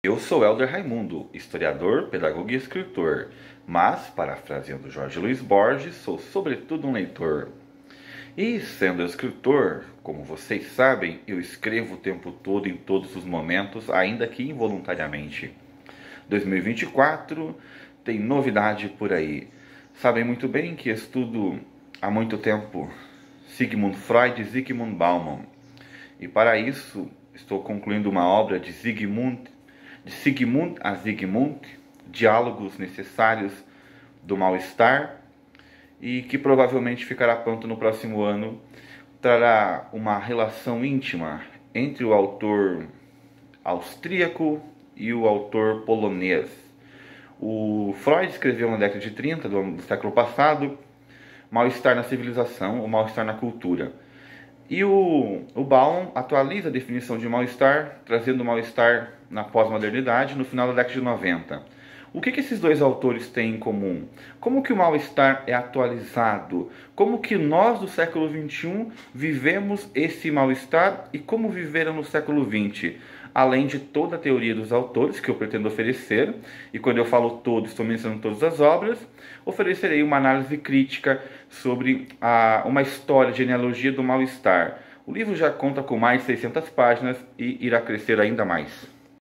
Eu sou Helder Raimundo, historiador, pedagogo e escritor, mas, parafraseando Jorge Luiz Borges, sou sobretudo um leitor. E, sendo escritor, como vocês sabem, eu escrevo o tempo todo, em todos os momentos, ainda que involuntariamente. 2024 tem novidade por aí. Sabem muito bem que estudo há muito tempo Sigmund Freud e Zygmunt Bauman. E para isso, estou concluindo uma obra de Zygmunt Sigmund a Zygmunt, diálogos necessários do mal-estar, e que provavelmente ficará pronto no próximo ano, trará uma relação íntima entre o autor austríaco e o autor polonês. O Freud escreveu na década de 30 do, século passado Mal-estar na civilização ou mal-estar na cultura. E o, o Baum atualiza a definição de mal-estar, trazendo o mal-estar na pós-modernidade no final da década de 90. O que, que esses dois autores têm em comum? Como que o mal-estar é atualizado? Como que nós do século XXI vivemos esse mal-estar e como viveram no século XX? Além de toda a teoria dos autores que eu pretendo oferecer, e quando eu falo todo, estou mencionando todas as obras, oferecerei uma análise crítica sobre a, uma história, genealogia do mal-estar. O livro já conta com mais de 600 páginas e irá crescer ainda mais.